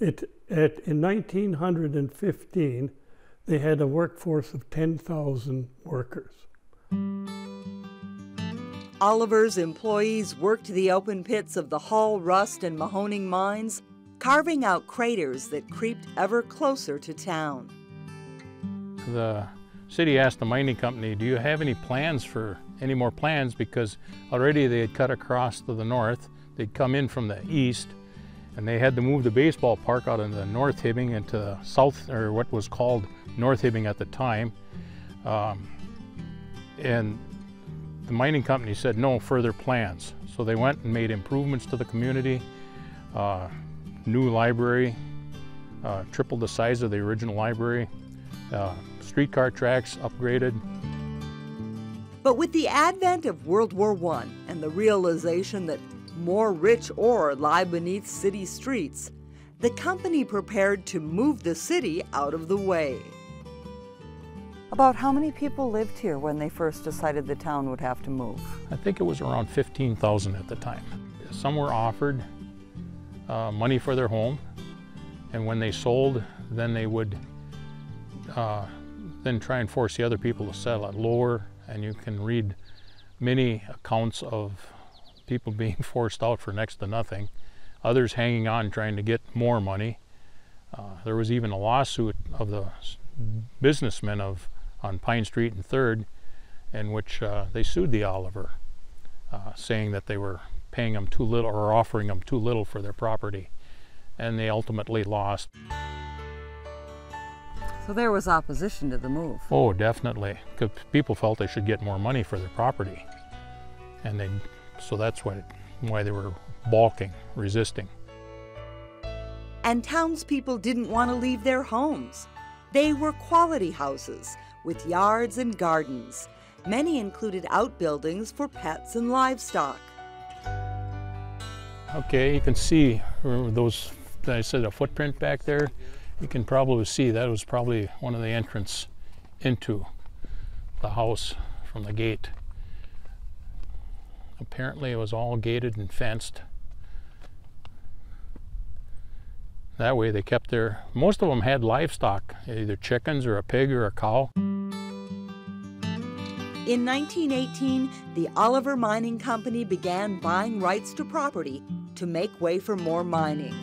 Speaker 4: It, in 1915, they had a workforce of 10,000 workers.
Speaker 2: Oliver's employees worked the open pits of the Hull, Rust, and Mahoning mines, carving out craters that creeped ever closer to town.
Speaker 12: The city asked the mining company, do you have any plans for any more plans? Because already they had cut across to the north. They'd come in from the east and they had to move the baseball park out into North Hibbing into the south, or what was called North Hibbing at the time. Um, and the mining company said no further plans. So they went and made improvements to the community, uh, new library, uh, tripled the size of the original library, uh, streetcar tracks upgraded.
Speaker 2: But with the advent of World War I and the realization that more rich ore lie beneath city streets, the company prepared to move the city out of the way.
Speaker 9: About how many people lived here when they first decided the town would have to move?
Speaker 12: I think it was around 15,000 at the time. Some were offered uh, money for their home, and when they sold, then they would uh, then try and force the other people to sell at lower, and you can read many accounts of people being forced out for next to nothing, others hanging on trying to get more money. Uh, there was even a lawsuit of the businessmen of on Pine Street and Third, in which uh, they sued the Oliver, uh, saying that they were paying them too little or offering them too little for their property, and they ultimately lost.
Speaker 9: So there was opposition to the move.
Speaker 12: Oh, definitely. Because people felt they should get more money for their property, and they so that's why, why they were balking, resisting.
Speaker 2: And townspeople didn't want to leave their homes. They were quality houses with yards and gardens. Many included outbuildings for pets and livestock.
Speaker 12: Okay, you can see uh, those, I said a footprint back there. You can probably see that was probably one of the entrance into the house from the gate. Apparently it was all gated and fenced. That way they kept their, most of them had livestock, either chickens or a pig or a cow.
Speaker 2: In 1918, the Oliver Mining Company began buying rights to property to make way for more mining.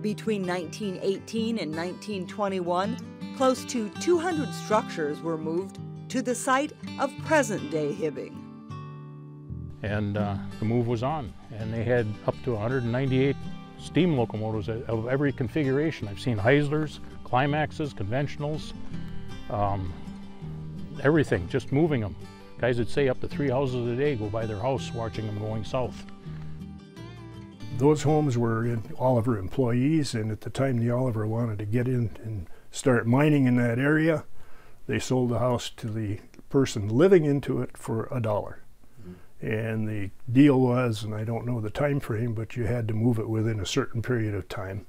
Speaker 2: Between 1918 and 1921, close to 200 structures were moved to the site of present-day Hibbing
Speaker 12: and uh, the move was on. And they had up to 198 steam locomotives of every configuration. I've seen Heislers, Climaxes, conventionals, um, everything, just moving them. Guys would say up to three houses a day go by their house watching them going south.
Speaker 6: Those homes were in Oliver employees, and at the time the Oliver wanted to get in and start mining in that area, they sold the house to the person living into it for a dollar. And the deal was, and I don't know the time frame, but you had to move it within a certain period of time.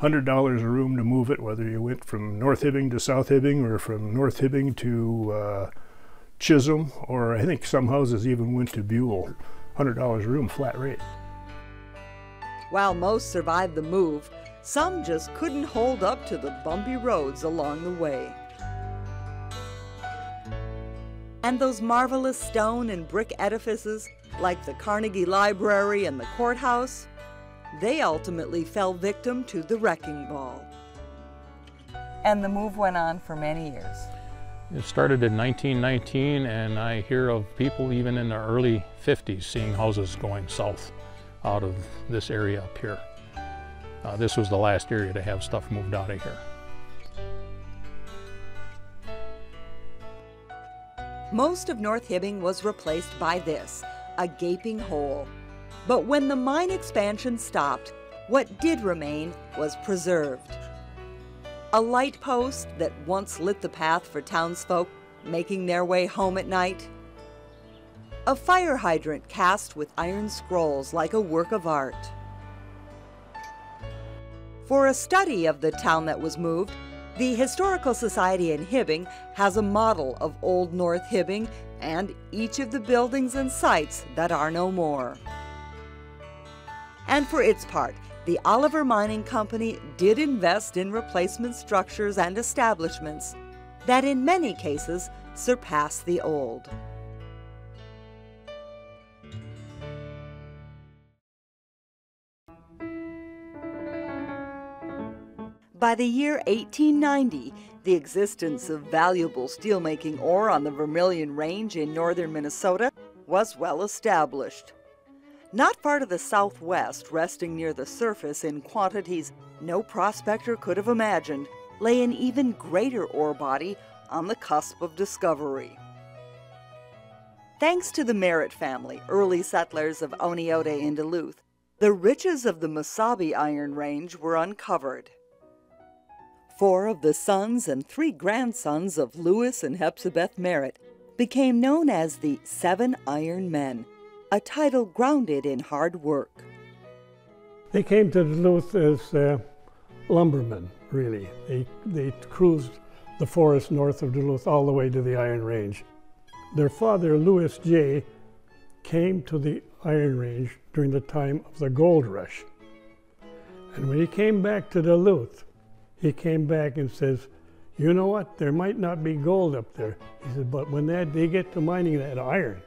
Speaker 6: $100 a room to move it, whether you went from North Hibbing to South Hibbing or from North Hibbing to uh, Chisholm, or I think some houses even went to Buhl. $100 a room, flat rate.
Speaker 2: While most survived the move, some just couldn't hold up to the bumpy roads along the way. And those marvelous stone and brick edifices, like the Carnegie Library and the courthouse, they ultimately fell victim to the wrecking ball.
Speaker 9: And the move went on for many years.
Speaker 12: It started in 1919, and I hear of people even in the early 50s seeing houses going south out of this area up here. Uh, this was the last area to have stuff moved out of here.
Speaker 2: Most of North Hibbing was replaced by this, a gaping hole. But when the mine expansion stopped, what did remain was preserved. A light post that once lit the path for townsfolk making their way home at night. A fire hydrant cast with iron scrolls like a work of art. For a study of the town that was moved, the Historical Society in Hibbing has a model of Old North Hibbing and each of the buildings and sites that are no more. And for its part, the Oliver Mining Company did invest in replacement structures and establishments that in many cases surpass the old. By the year 1890, the existence of valuable steelmaking ore on the Vermilion Range in northern Minnesota was well established. Not far to the southwest, resting near the surface in quantities no prospector could have imagined, lay an even greater ore body on the cusp of discovery. Thanks to the Merritt family, early settlers of Oneota in Duluth, the riches of the Mesabi Iron Range were uncovered. Four of the sons and three grandsons of Lewis and Hepzibeth Merritt became known as the Seven Iron Men, a title grounded in hard work.
Speaker 4: They came to Duluth as uh, lumbermen, really. They, they cruised the forest north of Duluth all the way to the Iron Range. Their father, Lewis J., came to the Iron Range during the time of the gold rush. And when he came back to Duluth, he came back and says, you know what, there might not be gold up there. He said, but when that, they get to mining that iron,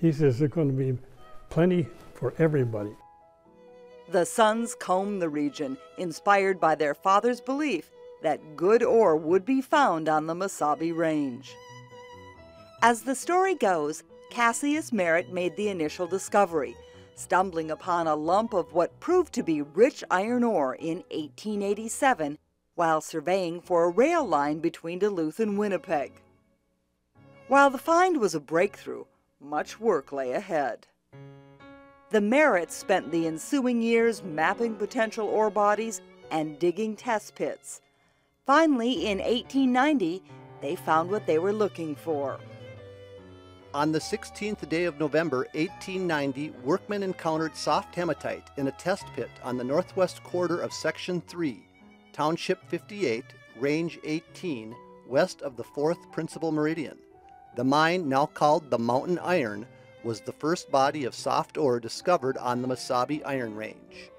Speaker 4: he says there's going to be plenty for everybody.
Speaker 2: The sons combed the region, inspired by their father's belief that good ore would be found on the Mesabi Range. As the story goes, Cassius Merritt made the initial discovery, stumbling upon a lump of what proved to be rich iron ore in 1887 while surveying for a rail line between Duluth and Winnipeg. While the find was a breakthrough, much work lay ahead. The Merritts spent the ensuing years mapping potential ore bodies and digging test pits. Finally, in 1890, they found what they were looking for.
Speaker 15: On the 16th day of November 1890, workmen encountered soft hematite in a test pit on the northwest quarter of Section 3 Township 58, Range 18, west of the 4th Principal Meridian. The mine, now called the Mountain Iron, was the first body of soft ore discovered on the Mesabi Iron Range.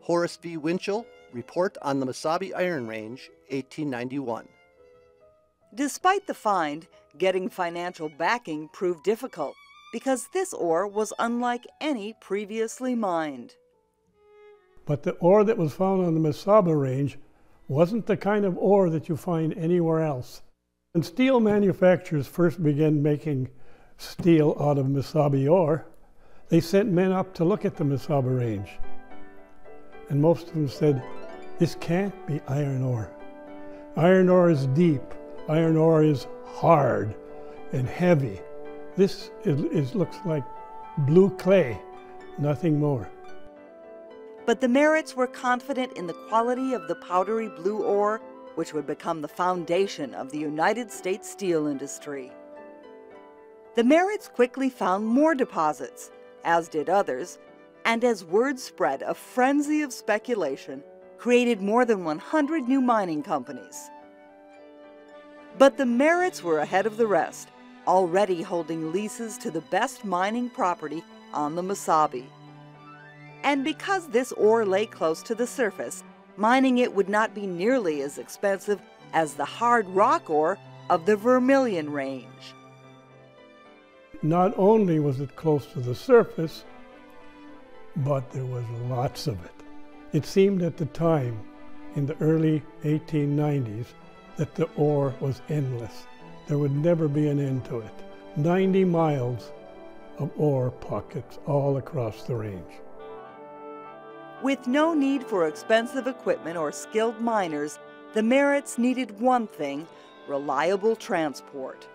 Speaker 15: Horace V. Winchell, Report on the Mesabi Iron Range, 1891.
Speaker 2: Despite the find, getting financial backing proved difficult because this ore was unlike any previously mined.
Speaker 4: But the ore that was found on the Mesaba Range wasn't the kind of ore that you find anywhere else. When steel manufacturers first began making steel out of Mesabi ore, they sent men up to look at the Mesaba range. And most of them said, this can't be iron ore. Iron ore is deep. Iron ore is hard and heavy. This is, is, looks like blue clay, nothing more.
Speaker 2: But the Merritts were confident in the quality of the powdery blue ore, which would become the foundation of the United States steel industry. The Merritts quickly found more deposits, as did others, and as word spread, a frenzy of speculation created more than 100 new mining companies. But the Merritts were ahead of the rest, already holding leases to the best mining property on the Mesabi. And because this ore lay close to the surface, mining it would not be nearly as expensive as the hard rock ore of the Vermilion Range.
Speaker 4: Not only was it close to the surface, but there was lots of it. It seemed at the time, in the early 1890s, that the ore was endless. There would never be an end to it. 90 miles of ore pockets all across the range.
Speaker 2: With no need for expensive equipment or skilled miners, the Merritts needed one thing reliable transport.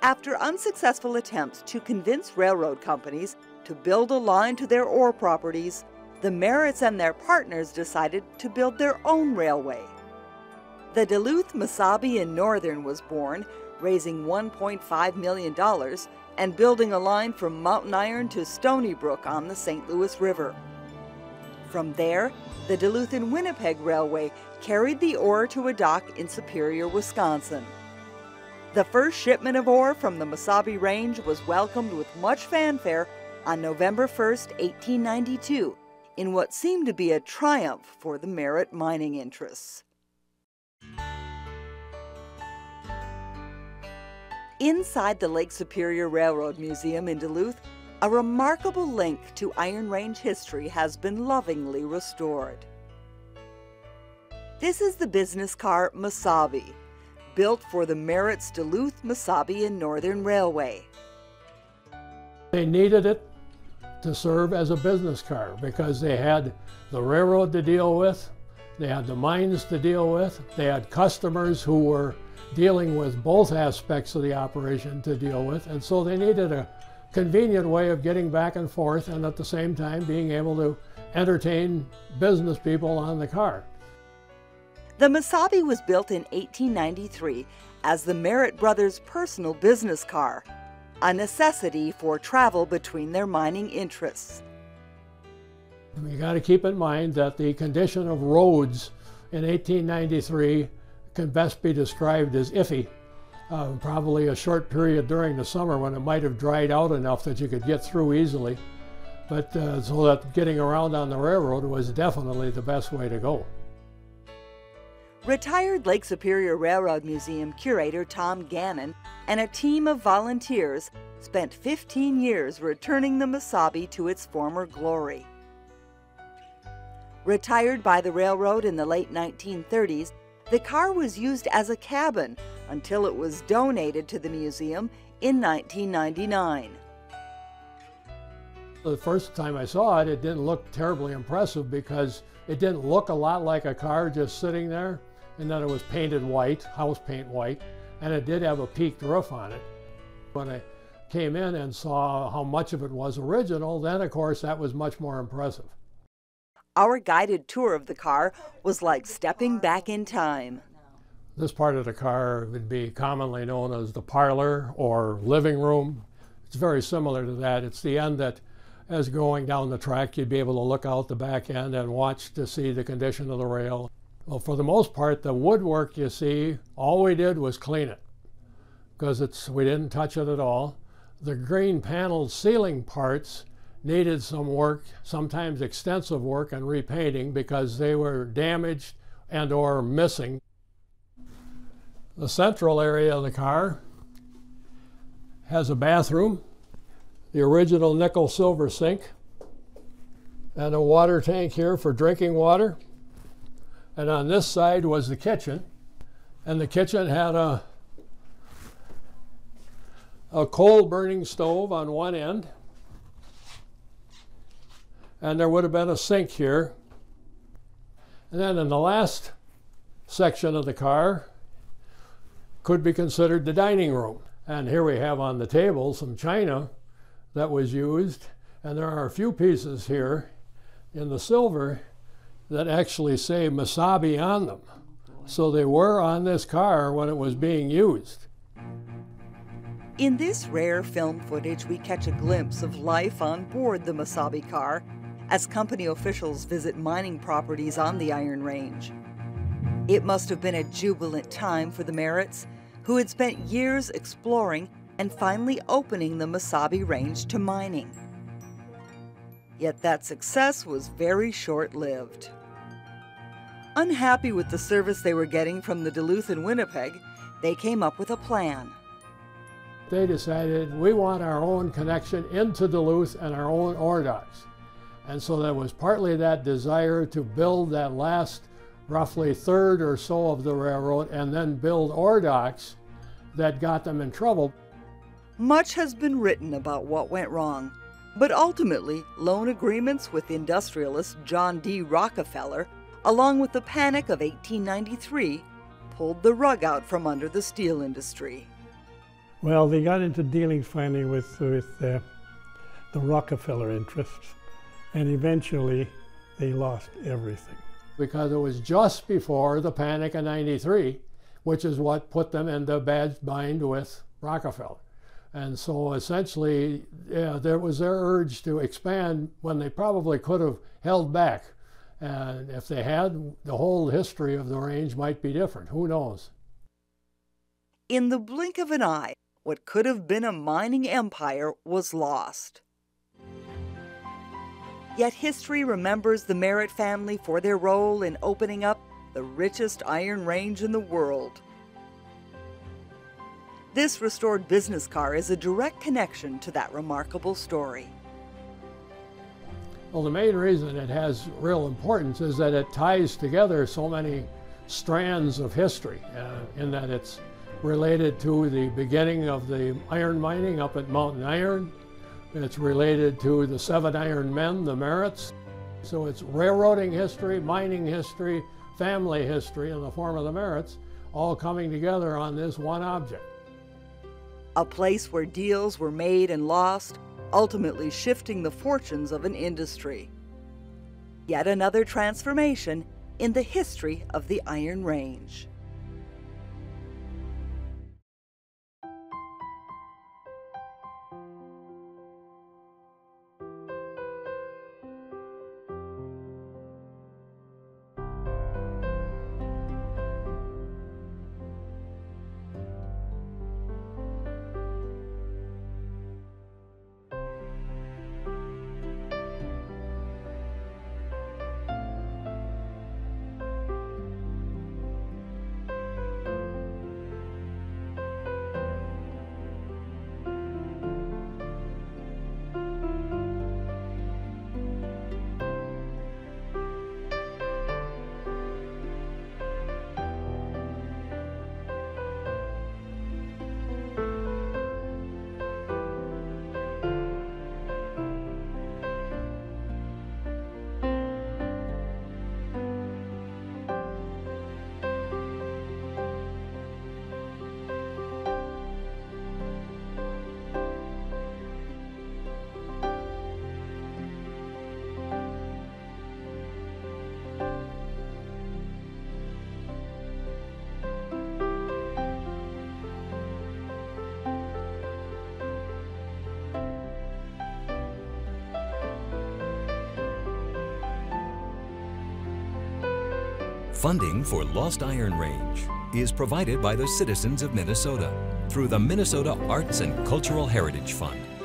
Speaker 2: After unsuccessful attempts to convince railroad companies to build a line to their ore properties, the Merritts and their partners decided to build their own railway. The Duluth Missabe and Northern was born, raising $1.5 million and building a line from Mountain Iron to Stony Brook on the St. Louis River. From there, the Duluth and Winnipeg Railway carried the ore to a dock in Superior, Wisconsin. The first shipment of ore from the Mesabi Range was welcomed with much fanfare on November 1, 1892, in what seemed to be a triumph for the Merritt mining interests. Inside the Lake Superior Railroad Museum in Duluth, a remarkable link to Iron Range history has been lovingly restored. This is the business car Mesabi, built for the Merritt's Duluth Missabe and Northern Railway.
Speaker 16: They needed it to serve as a business car because they had the railroad to deal with, they had the mines to deal with, they had customers who were dealing with both aspects of the operation to deal with, and so they needed a convenient way of getting back and forth and at the same time being able to entertain business people on the car.
Speaker 2: The Mesabi was built in 1893 as the Merritt brothers' personal business car, a necessity for travel between their mining interests.
Speaker 16: You got to keep in mind that the condition of roads in 1893 can best be described as iffy. Uh, probably a short period during the summer when it might have dried out enough that you could get through easily. But uh, so that getting around on the railroad was definitely the best way to go.
Speaker 2: Retired Lake Superior Railroad Museum curator Tom Gannon and a team of volunteers spent 15 years returning the Mesabi to its former glory. Retired by the railroad in the late 1930s, the car was used as a cabin until it was donated to the museum in 1999.
Speaker 16: The first time I saw it, it didn't look terribly impressive because it didn't look a lot like a car just sitting there, and then it was painted white, house paint white, and it did have a peaked roof on it. When I came in and saw how much of it was original, then of course that was much more impressive.
Speaker 2: Our guided tour of the car was like stepping back in time.
Speaker 16: This part of the car would be commonly known as the parlor or living room. It's very similar to that. It's the end that, as going down the track, you'd be able to look out the back end and watch to see the condition of the rail. Well, for the most part, the woodwork you see, all we did was clean it because it's we didn't touch it at all. The green paneled ceiling parts needed some work, sometimes extensive work and repainting because they were damaged and or missing. The central area of the car has a bathroom, the original nickel silver sink, and a water tank here for drinking water. And on this side was the kitchen. And the kitchen had a, a coal burning stove on one end and there would have been a sink here. And then in the last section of the car could be considered the dining room. And here we have on the table some china that was used, and there are a few pieces here in the silver that actually say Mesabi on them. So they were on this car when it was being used.
Speaker 2: In this rare film footage, we catch a glimpse of life on board the Mesabi car as company officials visit mining properties on the Iron Range. It must have been a jubilant time for the Merritts, who had spent years exploring and finally opening the Mesabi Range to mining. Yet that success was very short lived. Unhappy with the service they were getting from the Duluth and Winnipeg, they came up with a plan.
Speaker 16: They decided we want our own connection into Duluth and our own ore docks. And so there was partly that desire to build that last roughly third or so of the railroad and then build ore docks that got them in trouble.
Speaker 2: Much has been written about what went wrong, but ultimately, loan agreements with industrialist John D. Rockefeller, along with the Panic of 1893, pulled the rug out from under the steel industry.
Speaker 4: Well, they got into dealings finally with, with uh, the Rockefeller interests, and eventually they lost everything.
Speaker 16: Because it was just before the Panic of 93, which is what put them in the bad bind with Rockefeller. And so essentially, yeah, there was their urge to expand when they probably could have held back. And if they had, the whole history of the range might be different. Who knows?
Speaker 2: In the blink of an eye, what could have been a mining empire was lost. Yet history remembers the Merritt family for their role in opening up the richest iron range in the world. This restored business car is a direct connection to that remarkable story.
Speaker 16: Well, the main reason it has real importance is that it ties together so many strands of history uh, in that it's related to the beginning of the iron mining up at Mountain Iron. It's related to the seven iron men, the Merritts. So it's railroading history, mining history, family history in the form of the Merritts, all coming together on this one object
Speaker 2: a place where deals were made and lost, ultimately shifting the fortunes of an industry. Yet another transformation in the history of the Iron Range.
Speaker 1: Funding for Lost Iron Range is provided by the citizens of Minnesota through the Minnesota Arts and Cultural Heritage Fund.